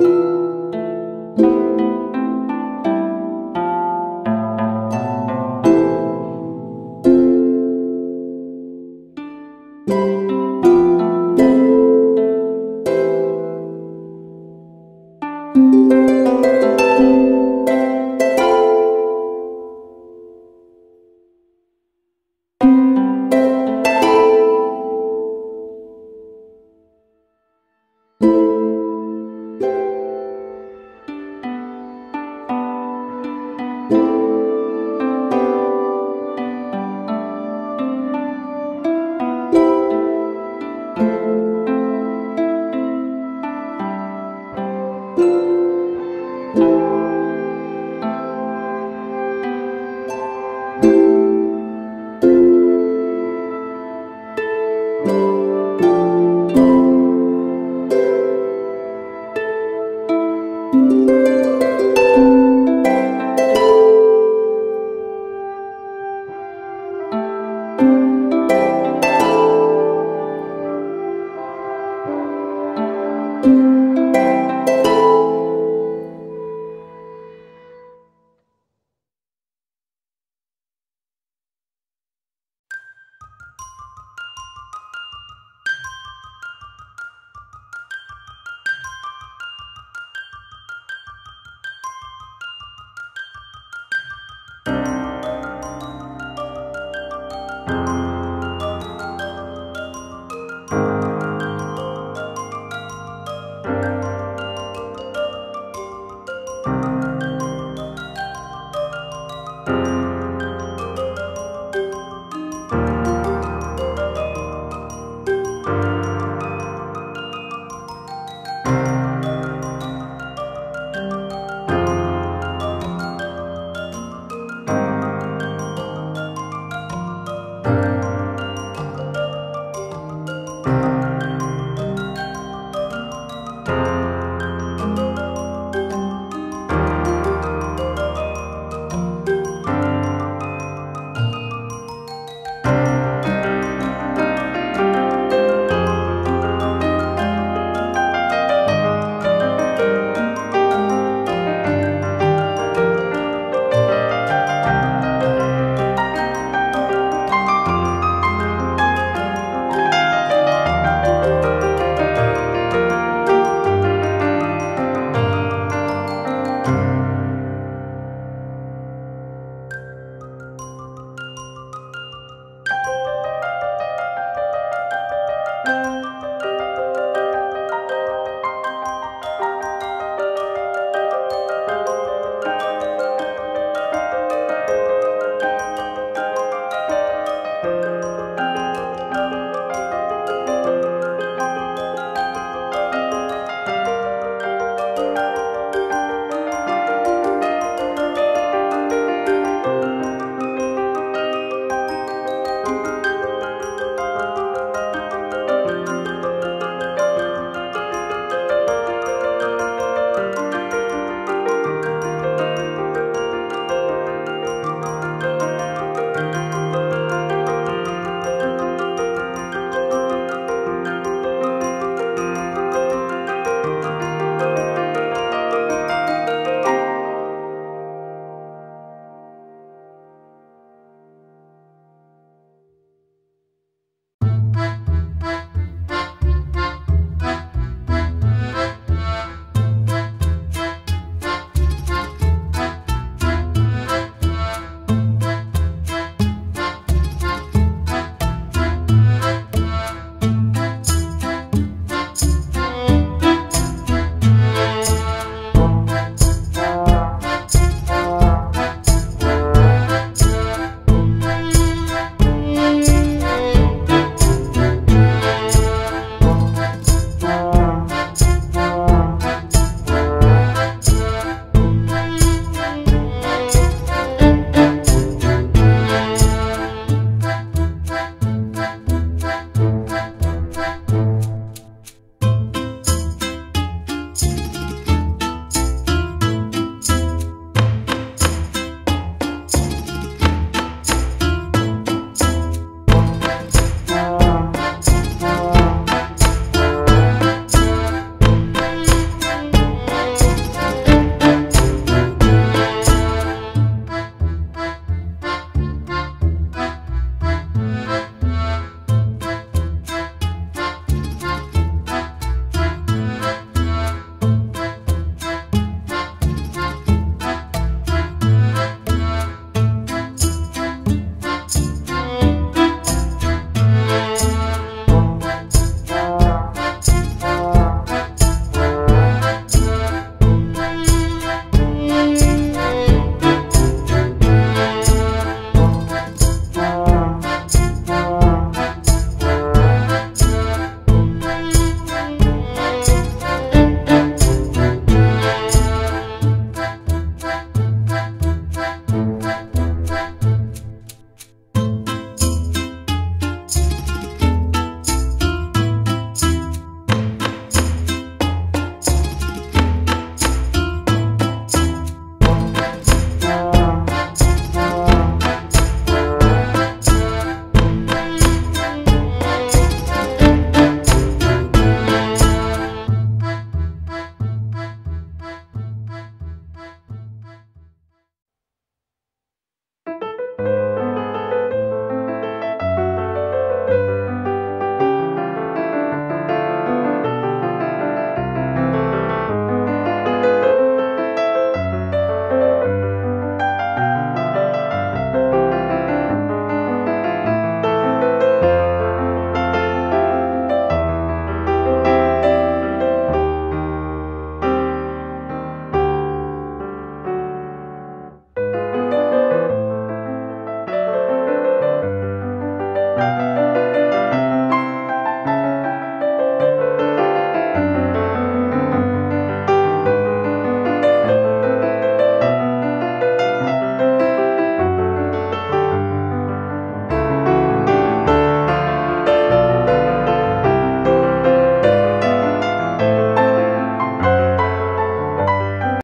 you.